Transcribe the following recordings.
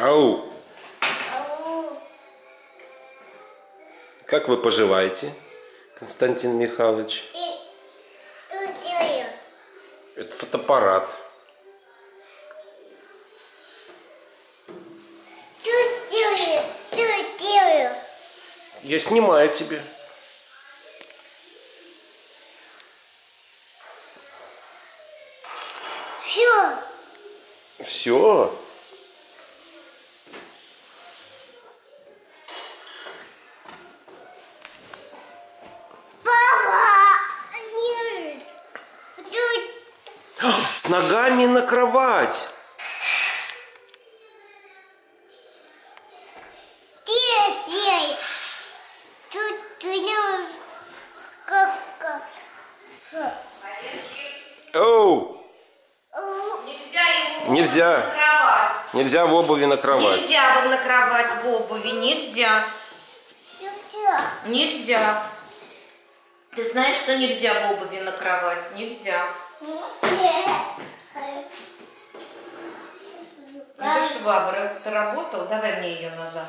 Ау! Ау. Как вы поживаете, Константин Михайлович? Это фотоаппарат. Я снимаю тебе. Все. Все. С ногами на кровать. делай. Тут. Как как. Оу! Нельзя его Нельзя. на кровать. Нельзя в обуви на кровать. Нельзя на кровать в обуви. Нельзя. Нельзя. Ты знаешь, что нельзя в обуви на кровать? Нельзя. Это швабра. Ты работал? Давай мне ее назад.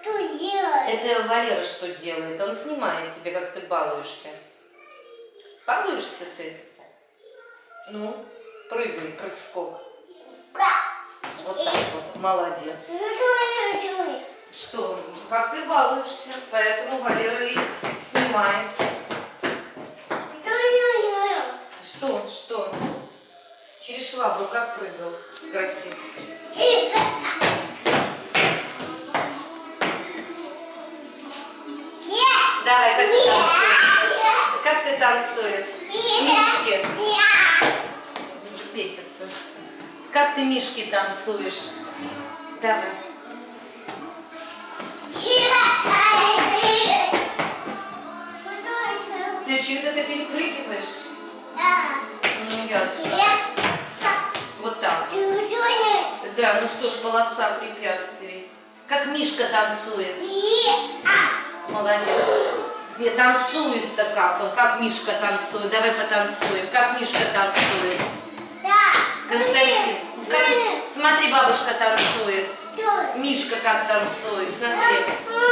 Что делать? Это Валера что делает? Он снимает тебе, как ты балуешься. Балуешься ты? Ну, прыгай, прыг-скок. Вот так вот. Молодец. Что, как ты балуешься, поэтому Валера и снимает. Что, что? Через швабру как прыгал? Красиво. Давай, как ты танцуешь? Как ты танцуешь? Мишки. Бесится. Как ты мишки танцуешь? Давай. Ты через это перепрыгиваешь? Ну, ясно. Вот так. Да, ну что ж, полоса препятствий. Как Мишка танцует. Молодец. Не танцует-то как он, как Мишка танцует. Давай потанцуем. Как Мишка танцует. Константин, как... смотри, бабушка танцует. Мишка как танцует, смотри.